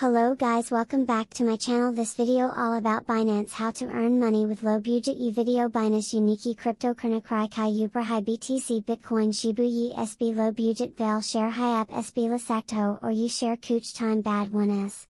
Hello guys welcome back to my channel this video all about Binance how to earn money with low budget video Binance unique Crypto Kernakrai Kai Uber High BTC Bitcoin Shiba Inu SB Low Budget Vale, Share High App SB Lasakto or you share Cooch Time Bad 1s.